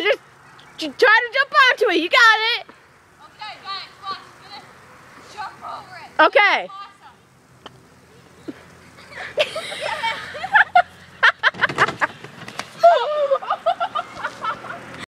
so just, just try to jump onto it. You got it. Okay, guys, watch. Gonna jump over it. Okay. Watch.